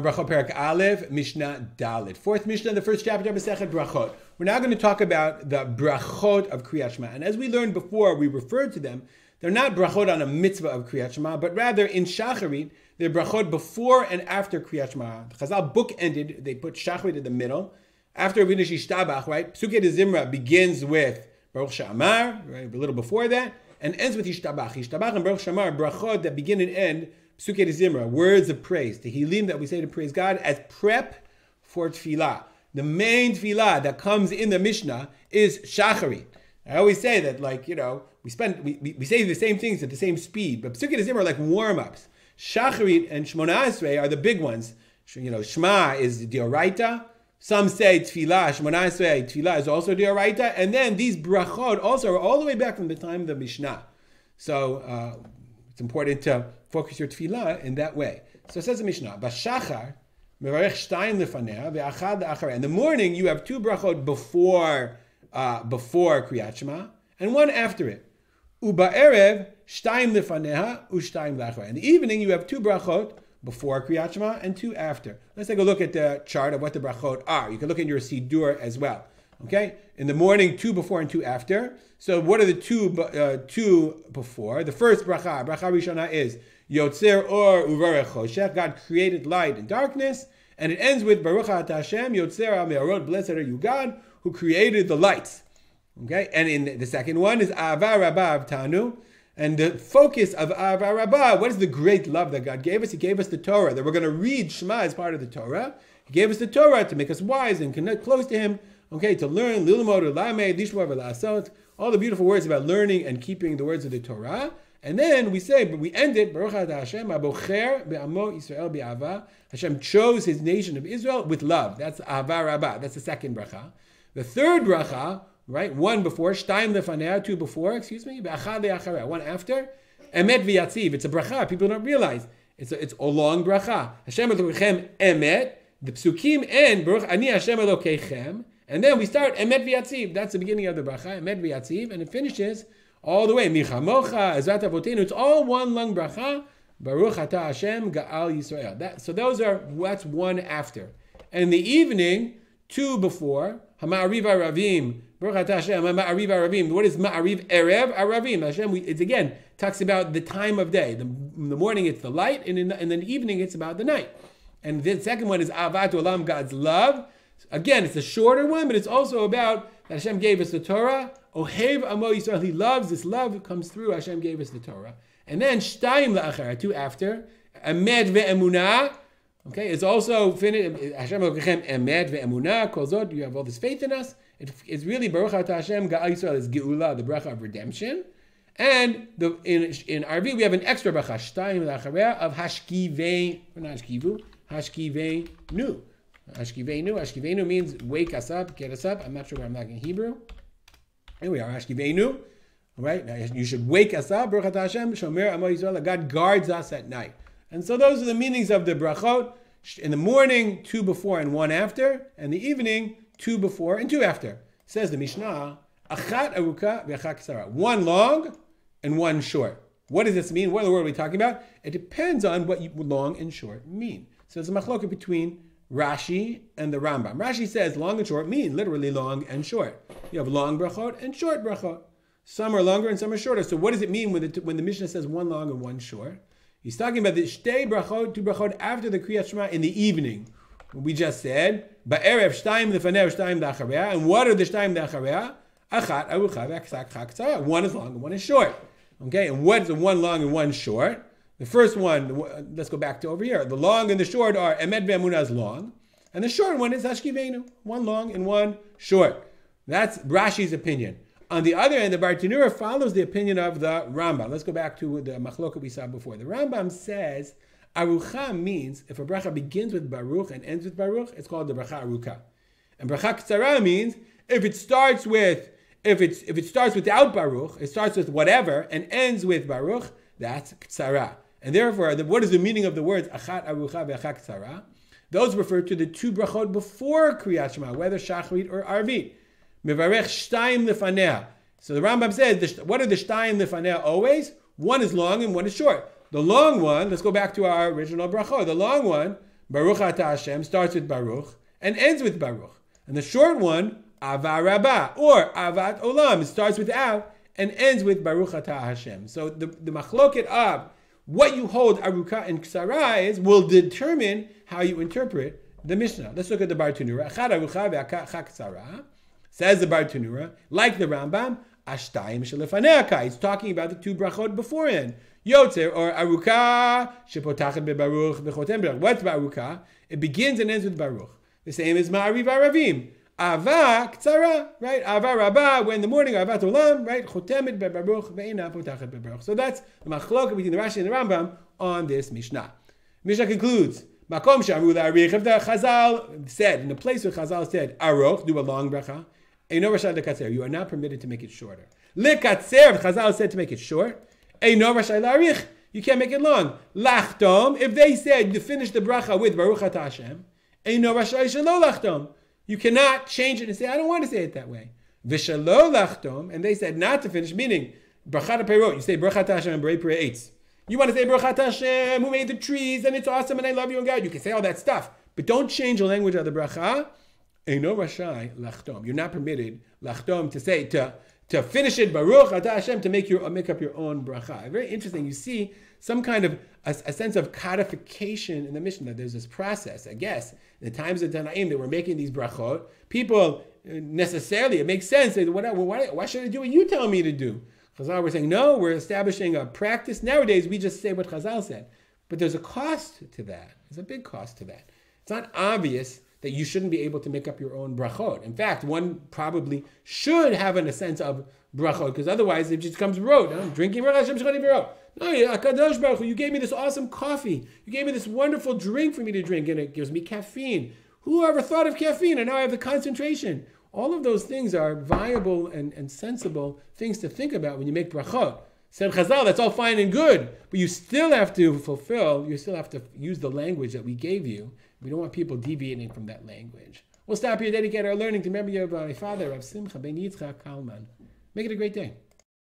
Brachot Perak Aleph, Mishnah Dalet. Fourth Mishnah, the first chapter of Masechet Brachot. We're now going to talk about the brachot of Kriyat Shema. And as we learned before, we referred to them. They're not brachot on a mitzvah of Kriyat Shema, but rather in Shacharit, they're brachot before and after Kriyat Shema. The Chazal book ended, they put Shacharit in the middle. After Avinu Shishtabach, right? Psuke de Zimra begins with Baruch She'amar, right? A little before that, and ends with Yishtabach. Yishtabach and Baruch She'amar, brachot that begin and end Psuke Zimra, words of praise, the hilim that we say to praise God as prep for tefillah. The main tefillah that comes in the Mishnah is shacharit. I always say that, like, you know, we spend, we, we, we say the same things at the same speed, but Psuke Zimra are like warm-ups. Shacharit and Shmona Esrei are the big ones. You know, Shema is the Dioraita. Some say Tfilah, Shmona Esrei, Tfilah is also the Dioraita. And then these brachot also are all the way back from the time of the Mishnah. So uh, it's important to focus your tefillah in that way. So it says the Mishnah, Bashachar, In the morning, you have two brachot before uh, before Kriyat Shema, and one after it. Uba erev ushtayim lachar. In the evening, you have two brachot before Kriyat Shema and two after. Let's take a look at the chart of what the brachot are. You can look in your sidur as well. Okay, in the morning, two before and two after. So, what are the two uh, two before? The first bracha, bracha rishona, is Yotzer or Uvarech Choshech. God created light and darkness. And it ends with Baruch Hashem Yotzer Amearot. Blessed are you, God, who created the lights. Okay, and in the second one is Ava Rabba Tanu. And the focus of Ava Rabbah, what is the great love that God gave us? He gave us the Torah, that we're going to read Shema as part of the Torah. He gave us the Torah to make us wise and connect close to Him, okay, to learn, Lilmod, Lamed, Lishma, Velasot, all the beautiful words about learning and keeping the words of the Torah. And then we say, but we end it, Baruch Hashem, Abocher be'amo Yisrael be'ava. Hashem chose his nation of Israel with love. That's Ava Rabbah. That's the second bracha. The third bracha, right, one before, Shtaim lefanea, two before, excuse me, be'achad le'achareh, one after, Emet v'yatziv. It's a bracha. People don't realize. It's a, it's a long bracha. Hashem Elokechem Emet. The psukim end, Baruch Ani Hashem Elokechem. And then we start Emet v'yatziv. That's the beginning of the bracha, Emet v'yatziv. And it finishes all the way. Michamocha, Ezrat. It's all one long bracha. Baruch Ata Hashem Ga'al Yisrael. That, so those are what's one after. And in the evening, two before. Hama'ariv Aravim. Baruch Ata Hashem Hama'ariv Aravim. What is Ma'ariv Erev Aravim? Hashem. We, it's again talks about the time of day. The, in the morning it's the light, and in the evening it's about the night. And the second one is Avat Olam, God's love. Again, it's a shorter one, but it's also about that Hashem gave us the Torah. Ohev Amo Yisrael, he loves, this love comes through, Hashem gave us the Torah. And then Shtayim La'achar, two after, Emed ve'emunah, okay, it's also finished, Hashem Elohim Emed ve'emunah, Kol you have all this faith in us. It, it's really Baruch Hashem, Ga'al Yisrael is Geula, the bracha of redemption. And the, in, in Arvi, we have an extra bracha, Shtayim La'achareh, of Hashkivei, not Hashkivu, Hashkivei Nu. Hashkivenu. Hashkivenu means wake us up, get us up. I'm not sure where I'm in Hebrew. Here we are, Hashkivenu. Right? Now you should wake us up. Baruch Hashem, Shomer Amo Yisrael. God guards us at night. And so those are the meanings of the brachot. In the morning, two before and one after. And the evening, two before and two after. Says the Mishnah, Achat aruka v'achak One long and one short. What does this mean? What in the world are we talking about? It depends on what long and short mean. So there's a machloket between Rashi and the Rambam. Rashi says long and short mean literally long and short. You have long brachot and short brachot. Some are longer and some are shorter. So what does it mean when the, when the Mishnah says one long and one short? He's talking about the shtei brachot, two brachot after the Kriyat Shema in the evening. We just said, ba'erev shtaim lefanev shtaim da'achareya. And what are the shtaim da'achareya? Achat arucha v'aksak One is long and one is short. Okay, and what's the one long and one short? The first one, let's go back to over here. The long and the short are Emet ve'emunah is long, and the short one is Hashkivenu, one long and one short. That's Rashi's opinion. On the other end, the Bartenura follows the opinion of the Rambam. Let's go back to the machloka we saw before. The Rambam says Arucha means if a bracha begins with Baruch and ends with Baruch, it's called the bracha Arucha. And bracha Ktsara means if it starts with if it's if it starts without Baruch, it starts with whatever and ends with Baruch, that's Ktsara. And therefore, the, what is the meaning of the words achat arucha ve'achak tzara? Those refer to the two brachot before Kriyat Shema, whether Shachrit or Arvit. Mevarech shtaim lefanea. So the Rambam says, what are the shtaim lefanea always? One is long and one is short. The long one, let's go back to our original brachot. The long one, Baruch Ata Hashem starts with Baruch and ends with Baruch. And the short one, Ava Rabbah, or Avat Olam, starts with Av and ends with Baruch Ata Hashem. So the, the machloket of what you hold Aruka and Ksara is will determine how you interpret the Mishnah. Let's look at the ve'aka Ksara. Says the Bar Bartenura, like the Rambam, Ashtayim shelefaneaka. He's talking about the two brachot beforehand. Yotzer or Aruka shepotachet bebaruch bechotem bebaruch. What's Baruka? It begins and ends with Baruch. The same as Ma'ariv Aravim. Ava ktsara, right? Ava rabba, when the morning, avat olam, right? Chotemet bebaruch ve'ina potachet bebaruch. So that's the machlok between the Rashi and the Rambam on this Mishnah. Mishnah concludes. Makom shamu la'arich. If the Chazal said, in the place where Chazal said, aroch, do a long bracha, Eino rashai lekatzer. You are not permitted to make it shorter. Lekatzer, Chazal said to make it short. Eino rashai. You can't make it long. Lachtom, if they said you finish the bracha with Baruch Ata Hashem, Eino rashai shelo lachtom. You cannot change it and say, I don't want to say it that way. Vishalo lachtom, and they said not to finish, meaning brachat perot. You say brachat Hashem and berei eitz. You want to say brachat Hashem, who made the trees, and it's awesome, and I love you and God. You can say all that stuff, but don't change the language of the bracha. Eino rashai lachtom. You're not permitted lachtom to say to to finish it baruch ata Hashem to make your make up your own bracha. Very interesting. You see some kind of a, a, sense of codification in the Mishnah that There's this process, I guess. In the times of Tanaim, they were making these brachot. People necessarily, it makes sense. They, what, why, why should I do what you tell me to do? Chazal were saying, no, we're establishing a practice. Nowadays, we just say what Chazal said. But there's a cost to that. There's a big cost to that. It's not obvious that you shouldn't be able to make up your own brachot. In fact, one probably should have in a sense of brachot, because otherwise it just comes rote. I'm drinking Hashem no, Akadosh Baruch you gave me this awesome coffee. You gave me this wonderful drink for me to drink, and it gives me caffeine. Who ever thought of caffeine? And now I have the concentration. All of those things are viable and, and sensible things to think about when you make brachot. Said Chazal, that's all fine and good, but you still have to fulfill, you still have to use the language that we gave you. We don't want people deviating from that language. We'll stop here, dedicate our learning to memory of my father, Rav Simcha ben Yitzchak Kalman. Make it a great day.